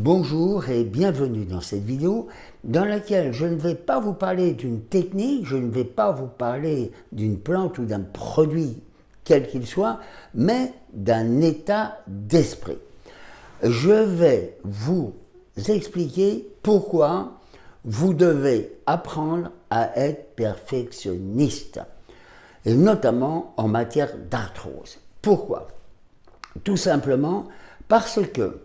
Bonjour et bienvenue dans cette vidéo dans laquelle je ne vais pas vous parler d'une technique, je ne vais pas vous parler d'une plante ou d'un produit quel qu'il soit, mais d'un état d'esprit. Je vais vous expliquer pourquoi vous devez apprendre à être perfectionniste, et notamment en matière d'arthrose. Pourquoi? Tout simplement parce que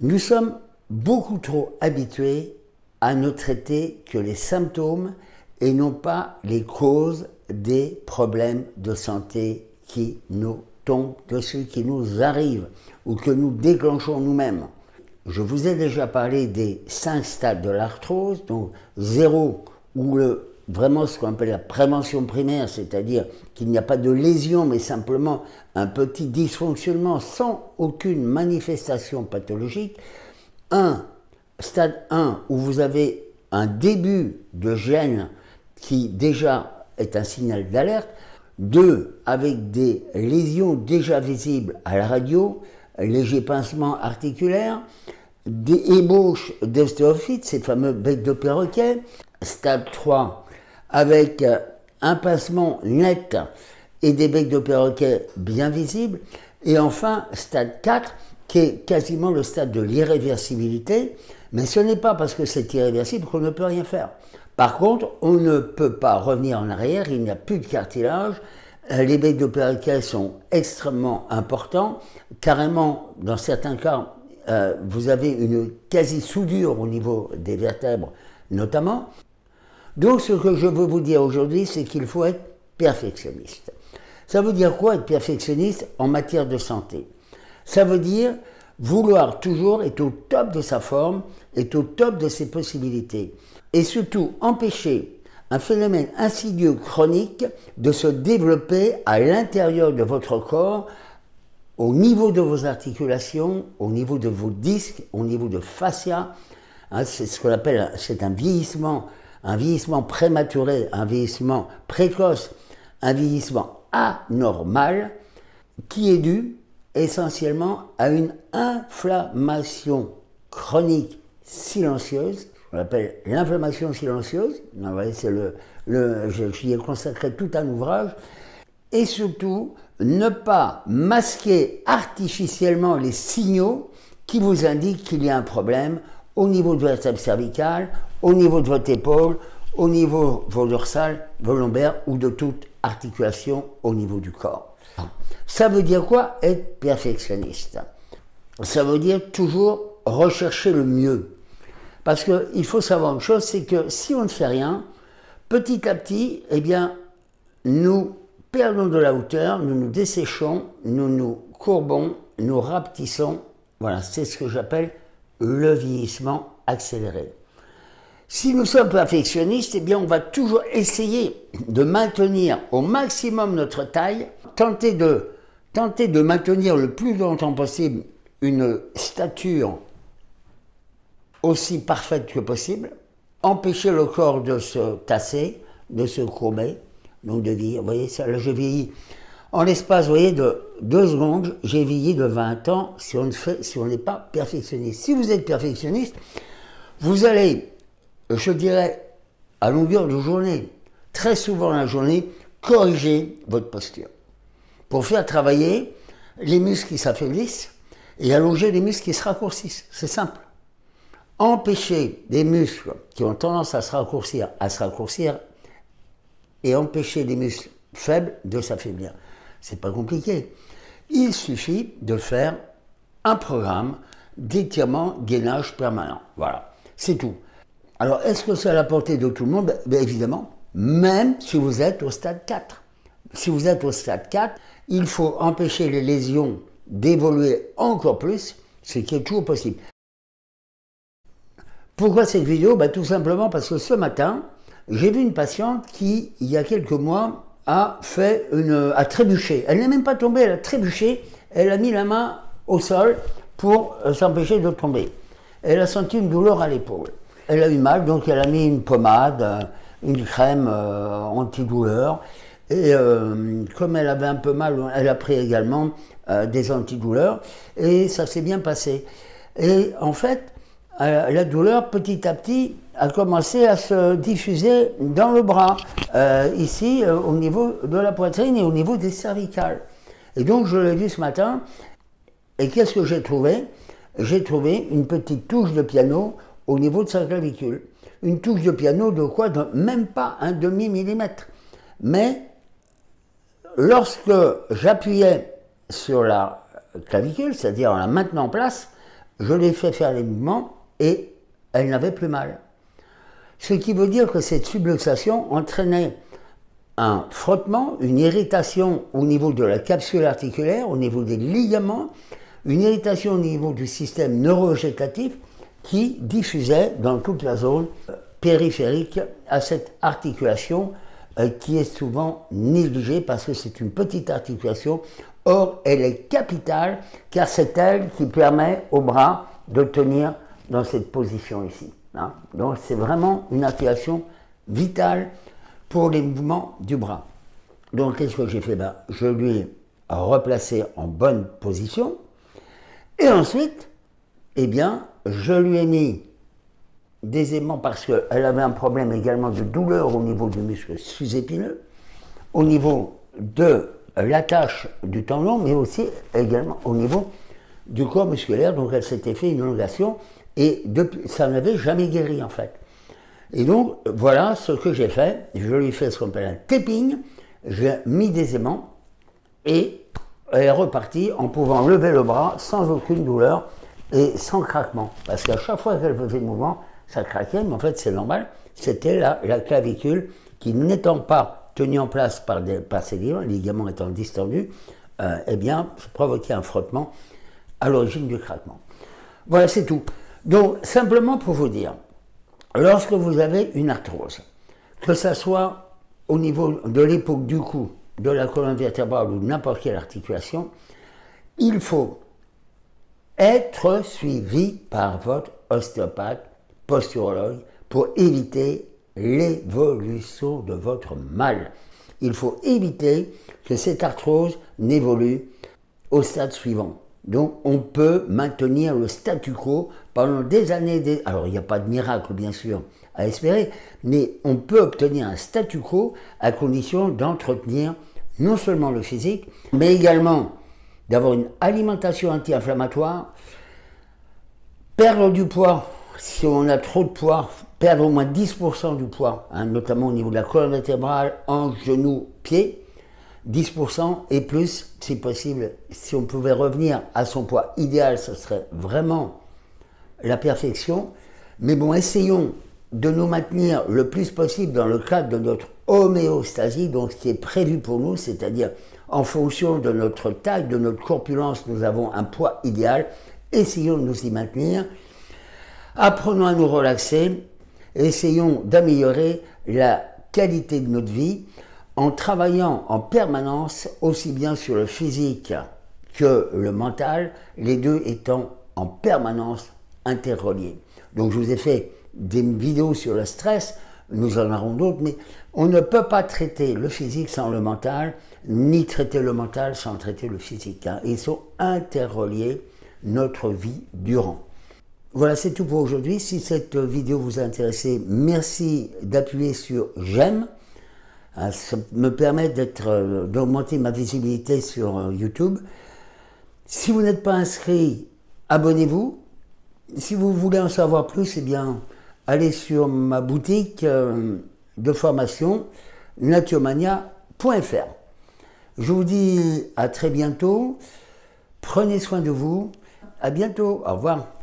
nous sommes beaucoup trop habitués à ne traiter que les symptômes et non pas les causes des problèmes de santé qui nous tombent dessus, qui nous arrivent ou que nous déclenchons nous-mêmes. Je vous ai déjà parlé des cinq stades de l'arthrose, donc zéro, ou le, vraiment ce qu'on appelle la prévention primaire, c'est-à-dire qu'il n'y a pas de lésion, mais simplement un petit dysfonctionnement sans aucune manifestation pathologique. Un, stade 1, où vous avez un début de gène qui déjà est un signal d'alerte. 2. Avec des lésions déjà visibles à la radio, léger pincement articulaire, des ébauches d'ostéophytes, ces fameux becs de perroquet. Stade 3, avec euh, un pincement net et des becs de perroquet bien visibles. Et enfin, stade 4, qui est quasiment le stade de l'irréversibilité, mais ce n'est pas parce que c'est irréversible qu'on ne peut rien faire. Par contre, on ne peut pas revenir en arrière, il n'y a plus de cartilage, euh, les becs de perroquet sont extrêmement importants, carrément, dans certains cas, euh, vous avez une quasi-soudure au niveau des vertèbres notamment. Donc ce que je veux vous dire aujourd'hui, c'est qu'il faut être perfectionniste. Ça veut dire quoi être perfectionniste en matière de santé? Ça veut dire vouloir toujours être au top de sa forme, être au top de ses possibilités. Et surtout empêcher un phénomène insidieux chronique de se développer à l'intérieur de votre corps au niveau de vos articulations, au niveau de vos disques, au niveau de fascia. Hein, c'est ce qu'on appelle, c'est un vieillissement, un vieillissement prématuré, un vieillissement précoce, un vieillissement anormal qui est dû essentiellement à une inflammation chronique silencieuse, qu'on appelle l'inflammation silencieuse. C'est le, le, j'y ai consacré tout un ouvrage. Et surtout, ne pas masquer artificiellement les signaux qui vous indiquent qu'il y a un problème au niveau de votre cervicale, au niveau de votre épaule, au niveau vos dorsales, vos lombaires ou de toute articulation au niveau du corps. Ça veut dire quoi être perfectionniste? Ça veut dire toujours rechercher le mieux. Parce qu'il faut savoir une chose, c'est que si on ne fait rien, petit à petit, eh bien, nous perdons de la hauteur, nous nous desséchons, nous nous courbons, nous rapetissons. Voilà, c'est ce que j'appelle le vieillissement accéléré. Si nous sommes perfectionnistes, eh bien, on va toujours essayer de maintenir au maximum notre taille, tenter de, tenter de maintenir le plus longtemps possible une stature aussi parfaite que possible, empêcher le corps de se tasser, de se courber, donc de dire, vous voyez, ça, là, je vieillis. En l'espace, vous voyez, de deux secondes, j'ai vieilli de 20 ans si on si on n'est pas perfectionniste. Si vous êtes perfectionniste, vous allez, je dirais, à longueur de journée, très souvent la journée, corriger votre posture. Pour faire travailler les muscles qui s'affaiblissent et allonger les muscles qui se raccourcissent. C'est simple. Empêcher des muscles qui ont tendance à se raccourcir, à se raccourcir et empêcher les muscles faibles de s'affaiblir. C'est pas compliqué. Il suffit de faire un programme d'étirement gainage permanent. Voilà, c'est tout. Alors, est-ce que c'est à la portée de tout le monde? Bien évidemment, même si vous êtes au stade 4. Si vous êtes au stade 4, il faut empêcher les lésions d'évoluer encore plus, ce qui est toujours possible. Pourquoi cette vidéo? Ben, Tout simplement parce que ce matin, j'ai vu une patiente qui, il y a quelques mois, a fait une, a trébuché. Elle n'est même pas tombée, elle a trébuché. Elle a mis la main au sol pour euh, s'empêcher de tomber. Elle a senti une douleur à l'épaule. Elle a eu mal, donc elle a mis une pommade, euh, une crème euh, antidouleur. Et comme elle avait un peu mal, elle a pris également des antidouleurs. Et ça s'est bien passé. Et en fait, euh, la douleur, petit à petit, a commencé à se diffuser dans le bras, euh, ici, euh, au niveau de la poitrine et au niveau des cervicales. Et donc, je l'ai vu ce matin, et qu'est-ce que j'ai trouvé? J'ai trouvé une petite touche de piano au niveau de sa clavicule. Une touche de piano de quoi Même pas un demi-millimètre. Mais lorsque j'appuyais sur la clavicule, c'est-à-dire en la maintenant en place, je l'ai fait faire les mouvements et elle n'avait plus mal. Ce qui veut dire que cette subluxation entraînait un frottement, une irritation au niveau de la capsule articulaire, au niveau des ligaments, une irritation au niveau du système neurovégétatif qui diffusait dans toute la zone périphérique à cette articulation euh, qui est souvent négligée parce que c'est une petite articulation. Or, elle est capitale car c'est elle qui permet au bras de tenir dans cette position ici. Hein. Donc c'est vraiment une activation vitale pour les mouvements du bras. Donc qu'est-ce que j'ai fait? Ben, Je lui ai replacé en bonne position et ensuite, eh bien, je lui ai mis des aimants parce qu'elle avait un problème également de douleur au niveau du muscle sous-épineux, au niveau de l'attache du tendon, mais aussi également au niveau du corps musculaire. Donc elle s'était fait une élongation et depuis, ça n'avait jamais guéri en fait. Et donc voilà ce que j'ai fait. Je lui ai fait ce qu'on appelle un tapping. J'ai mis des aimants et elle est repartie en pouvant lever le bras sans aucune douleur et sans craquement. Parce qu'à chaque fois qu'elle faisait le mouvement, ça craquait, mais en fait c'est normal. C'était la, la, clavicule qui n'étant pas tenue en place par, des, ses ligaments, les ligaments étant distendus, euh, eh bien, provoquait un frottement à l'origine du craquement. Voilà, c'est tout. Donc, simplement pour vous dire, lorsque vous avez une arthrose, que ce soit au niveau de l'époque du cou, de la colonne vertébrale ou de n'importe quelle articulation, il faut être suivi par votre ostéopathe, posturologue, pour éviter l'évolution de votre mal. Il faut éviter que cette arthrose n'évolue au stade suivant. Donc on peut maintenir le statu quo pendant des années. Alors il n'y a pas de miracle bien sûr à espérer, mais on peut obtenir un statu quo à condition d'entretenir non seulement le physique, mais également d'avoir une alimentation anti-inflammatoire, perdre du poids, si on a trop de poids, perdre au moins 10% du poids, hein, notamment au niveau de la colonne vertébrale, hanche, genou, pied, 10% et plus si possible. Si on pouvait revenir à son poids idéal, ce serait vraiment la perfection. Mais bon, essayons de nous maintenir le plus possible dans le cadre de notre homéostasie, donc ce qui est prévu pour nous, c'est-à-dire en fonction de notre taille, de notre corpulence, nous avons un poids idéal. Essayons de nous y maintenir. Apprenons à nous relaxer. Essayons d'améliorer la qualité de notre vie en travaillant en permanence aussi bien sur le physique que le mental, les deux étant en permanence interreliés. Donc je vous ai fait des vidéos sur le stress, nous en aurons d'autres, mais on ne peut pas traiter le physique sans le mental, ni traiter le mental sans traiter le physique. Hein. Ils sont interreliés notre vie durant. Voilà, c'est tout pour aujourd'hui. Si cette vidéo vous a intéressé, merci d'appuyer sur j'aime. Ah, ça me permet d'être, euh, d'augmenter ma visibilité sur euh, YouTube. Si vous n'êtes pas inscrit, abonnez-vous. Si vous voulez en savoir plus, eh bien, allez sur ma boutique euh, de formation naturemania.fr. Je vous dis à très bientôt. Prenez soin de vous. À bientôt. Au revoir.